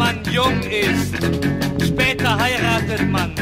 man jung ist. Später heiratet man.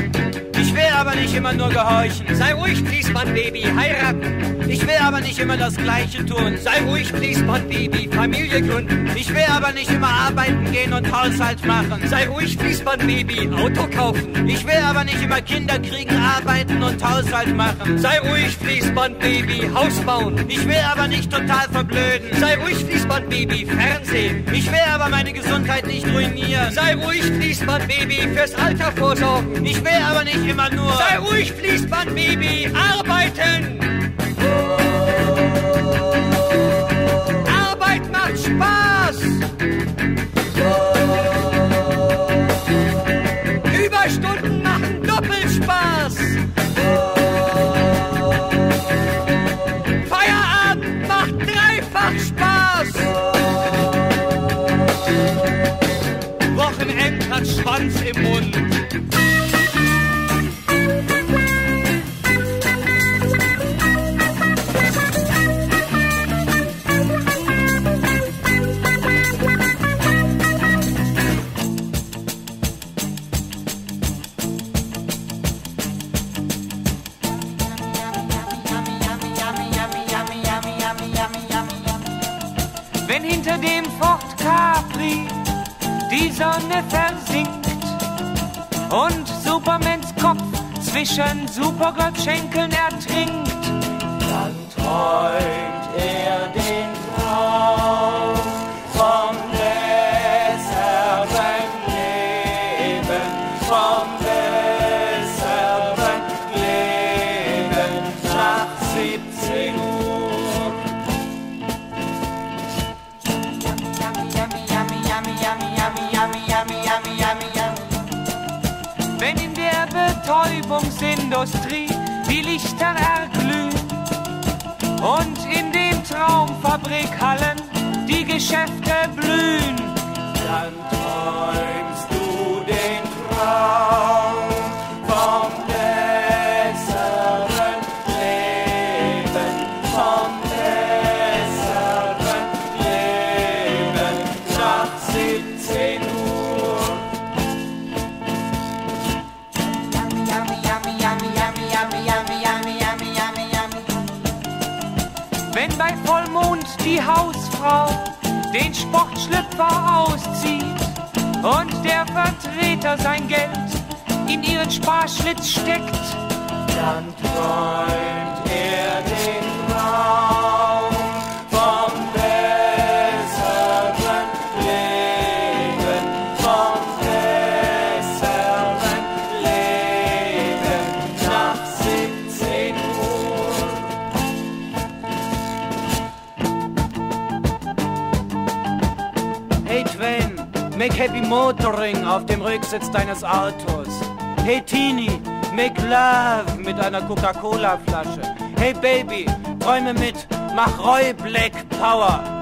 Ich will aber nicht immer nur gehorchen. Sei ruhig, Fließband, Baby, heiraten. Ich will aber nicht immer das Gleiche tun. Sei ruhig, Fließband, Baby, Familie gründen. Ich will aber nicht immer arbeiten gehen und Haushalt machen. Sei ruhig, Fließband, Baby, Auto kaufen. Ich will aber nicht immer Kinder kriegen, arbeiten und Haushalt machen. Sei ruhig, Fließband, Baby, Haus bauen. Ich will aber nicht total verblöden. Sei ruhig, Fließband, Baby, Fernsehen. Ich will aber meine Gesundheit nicht ruinieren. Sei ruhig, Fließband, Baby, fürs Alter vorsorgen. Ich will aber nicht immer nur. Sei ruhig, Fließband, Baby, arbeiten. Wochenend hat Schwanz im Mund. Wenn hinter dem Fort Capri die Sonne versinkt und Supermans Kopf zwischen Supergoldschenkeln ertrinkt, Dann träumt er Betäubungsindustrie die Lichter erglühen und in den Traumfabrikhallen die Geschäfte blühen. Dann die Hausfrau den Sportschlüpfer auszieht und der Vertreter sein Geld in ihren Sparschlitz steckt, Dann träumt Hey Twain, make happy motoring auf dem Rücksitz deines Autos. Hey Teenie, make love mit einer Coca-Cola-Flasche. Hey Baby, träume mit, mach Roy Black Power.